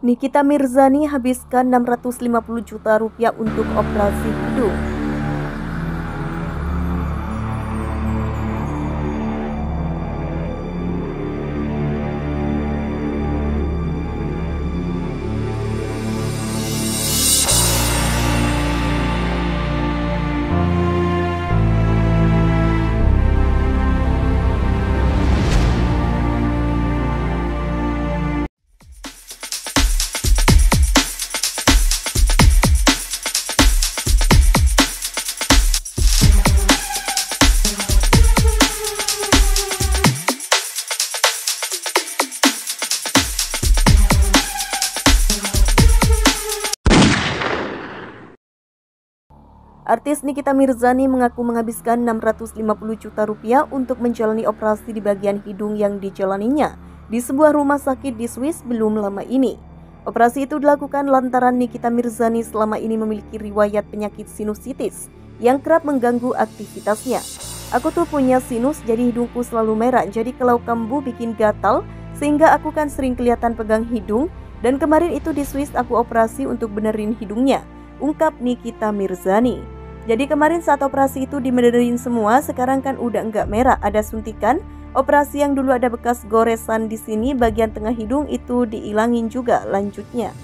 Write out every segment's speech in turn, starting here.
Nikita Mirzani habiskan 650 juta rupiah untuk operasi hidung. Artis Nikita Mirzani mengaku menghabiskan 650 juta rupiah untuk menjalani operasi di bagian hidung yang dijalaninya di sebuah rumah sakit di Swiss belum lama ini. Operasi itu dilakukan lantaran Nikita Mirzani selama ini memiliki riwayat penyakit sinusitis yang kerap mengganggu aktivitasnya. Aku tuh punya sinus jadi hidungku selalu merah jadi kalau kambu bikin gatal sehingga aku kan sering kelihatan pegang hidung dan kemarin itu di Swiss aku operasi untuk benerin hidungnya, ungkap Nikita Mirzani. Jadi kemarin saat operasi itu dimenerin semua, sekarang kan udah enggak merah, ada suntikan. Operasi yang dulu ada bekas goresan di sini bagian tengah hidung itu diilangin juga lanjutnya.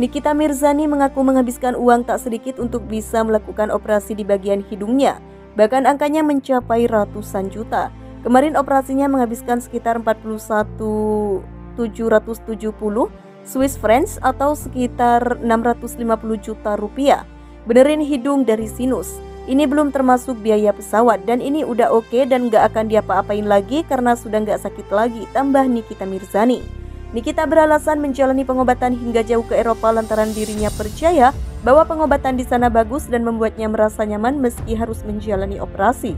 Nikita Mirzani mengaku menghabiskan uang tak sedikit untuk bisa melakukan operasi di bagian hidungnya. Bahkan angkanya mencapai ratusan juta. Kemarin operasinya menghabiskan sekitar 41 770 Swiss francs atau sekitar 650 juta rupiah. Benerin hidung dari sinus. Ini belum termasuk biaya pesawat dan ini udah oke dan gak akan diapa-apain lagi karena sudah gak sakit lagi, tambah Nikita Mirzani. Nikita beralasan menjalani pengobatan hingga jauh ke Eropa lantaran dirinya percaya bahwa pengobatan di sana bagus dan membuatnya merasa nyaman meski harus menjalani operasi.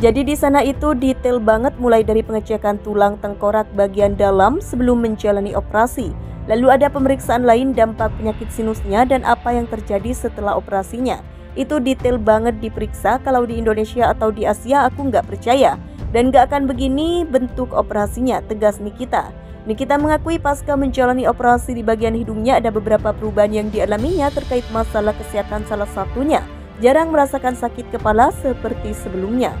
Jadi di sana itu detail banget mulai dari pengecekan tulang tengkorak bagian dalam sebelum menjalani operasi. Lalu ada pemeriksaan lain dampak penyakit sinusnya dan apa yang terjadi setelah operasinya. Itu detail banget diperiksa kalau di Indonesia atau di Asia aku nggak percaya. Dan nggak akan begini bentuk operasinya, tegas Nikita. Nikita mengakui pasca menjalani operasi di bagian hidungnya ada beberapa perubahan yang dialaminya terkait masalah kesehatan salah satunya. Jarang merasakan sakit kepala seperti sebelumnya.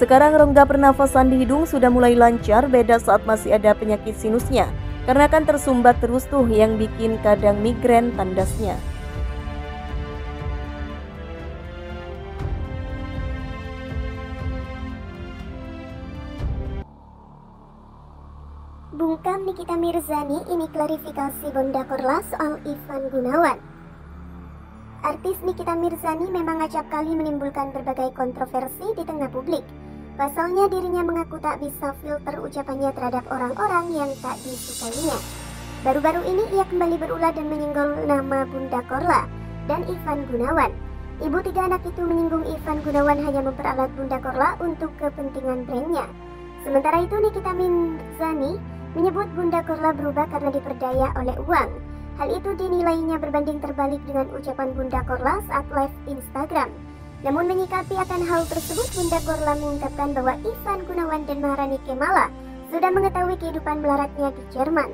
Sekarang rongga pernafasan di hidung sudah mulai lancar beda saat masih ada penyakit sinusnya. Karena kan tersumbat terus tuh yang bikin kadang migrain tandasnya. Bungkam Nikita Mirzani ini klarifikasi Bonda Korla soal Ivan Gunawan. Artis Nikita Mirzani memang acap kali menimbulkan berbagai kontroversi di tengah publik. Pasalnya dirinya mengaku tak bisa filter ucapannya terhadap orang-orang yang tak disukainya. Baru-baru ini ia kembali berulah dan menyinggol nama Bunda Korla dan Ivan Gunawan. Ibu tiga anak itu menyinggung Ivan Gunawan hanya memperalat Bunda Korla untuk kepentingan brandnya. Sementara itu Nikita Mirzani menyebut Bunda Korla berubah karena diperdaya oleh uang. Hal itu dinilainya berbanding terbalik dengan ucapan Bunda Korla saat live Instagram. Namun menyikapi akan hal tersebut, Bunda Korla mengungkapkan bahwa Ivan Gunawan dan Maharani Kemala sudah mengetahui kehidupan melaratnya di Jerman,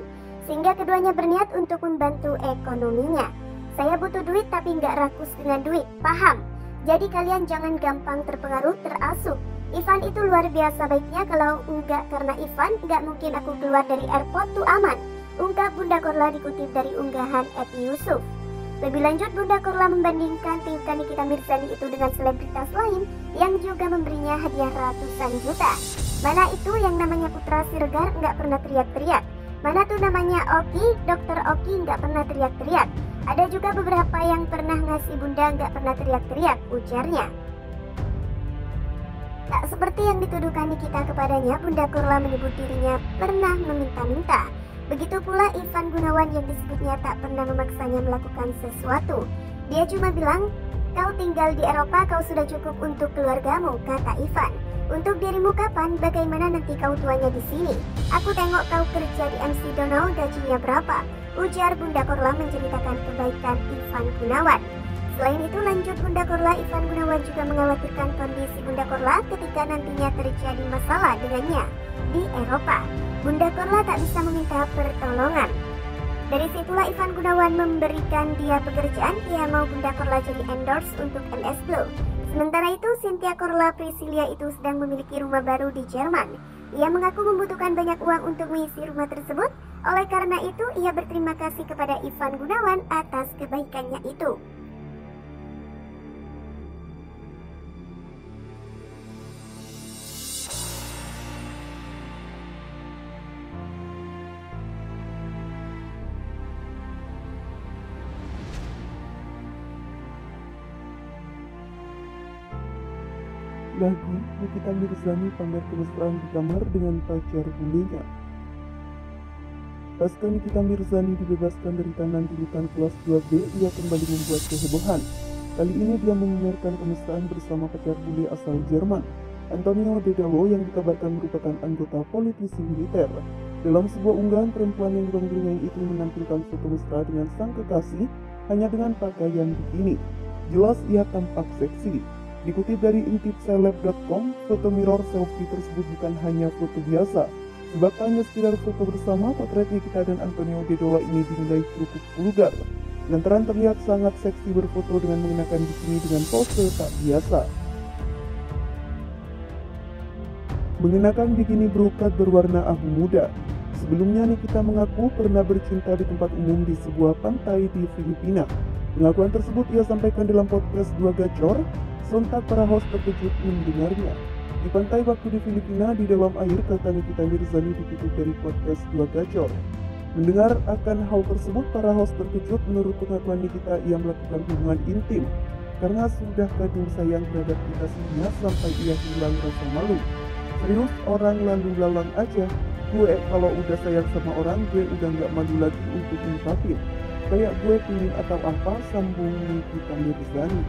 sehingga keduanya berniat untuk membantu ekonominya. Saya butuh duit tapi nggak rakus dengan duit, paham? Jadi kalian jangan gampang terpengaruh, terasup. Ivan itu luar biasa baiknya kalau enggak karena Ivan nggak mungkin aku keluar dari airport tuh aman. Ungkap Bunda Korla dikutip dari unggahan Eti Yusuf. Lebih lanjut, Bunda Korla membandingkan tingkah Nikita Mirzani itu dengan selebritas lain yang juga memberinya hadiah ratusan juta. Mana itu yang namanya Putra Siregar nggak pernah teriak-teriak. Mana tuh namanya Oki, Dokter Oki nggak pernah teriak-teriak. Ada juga beberapa yang pernah ngasih Bunda nggak pernah teriak-teriak, ujarnya. Tak seperti yang dituduhkan Nikita kepadanya, Bunda Korla menyebut dirinya pernah meminta-minta. Begitu pula Ivan Gunawan yang disebutnya tak pernah memaksanya melakukan sesuatu. Dia cuma bilang, kau tinggal di Eropa kau sudah cukup untuk keluargamu, kata Ivan. Untuk dirimu kapan, bagaimana nanti kau tuanya di sini? Aku tengok kau kerja di MC Donald gajinya berapa? Ujar Bunda Korla menceritakan kebaikan Ivan Gunawan. Selain itu lanjut Bunda Korla, Ivan Gunawan juga mengkhawatirkan kondisi Bunda Korla ketika nantinya terjadi masalah dengannya. di Eropa. Bunda Korla tak bisa meminta pertolongan. Dari situlah Ivan Gunawan memberikan dia pekerjaan, ia mau Bunda Korla jadi endorse untuk MS Glow. Sementara itu, Cynthia Korla Priscilia itu sedang memiliki rumah baru di Jerman. Ia mengaku membutuhkan banyak uang untuk mengisi rumah tersebut, oleh karena itu ia berterima kasih kepada Ivan Gunawan atas kebaikannya itu. Lagi, Nikita Mirzani pamer kemesraan di kamar dengan pacar bulenya. Pasca Nikita Mirzani dibebaskan dari tahanan rutan kelas 2B, ia kembali membuat kehebohan. Kali ini dia memamerkan kemesraan bersama pacar bule asal Jerman, Antonio Dedawo yang dikabarkan merupakan anggota politisi militer. Dalam sebuah unggahan, perempuan yang dipanggilnya itu menampilkan foto mesra dengan sang kekasih hanya dengan pakaian bikini. Jelas ia tampak seksi. Dikutip dari intipseleb.com, foto mirror selfie tersebut bukan hanya foto biasa, sebab hanya sekedar foto bersama, potret Nikita dan Antonio Dedola ini dinilai cukup vulgar. Lantaran terlihat sangat seksi berfoto dengan mengenakan bikini dengan pose tak biasa. Mengenakan bikini berukat berwarna abu muda. Sebelumnya Nikita mengaku pernah bercinta di tempat umum di sebuah pantai di Filipina. Pengakuan tersebut ia sampaikan dalam podcast Dua Gacor Sontak para host terkejut mendengarnya. Di pantai waktu di Filipina, di dalam air, kata Nikita Mirzani dikutip dari podcast Dua Gacor. Mendengar akan hal tersebut, para host terkejut menurut pengakuan Nikita ia melakukan hubungan intim karena sudah kadung sayang terhadap kita semua sampai ia hilang rasa malu. Serius orang lalu lalang aja, gue kalau udah sayang sama orang gue udah nggak malu lagi untuk ungkapin. Kayak gue pingin atau apa sambung Nikita Mirzani.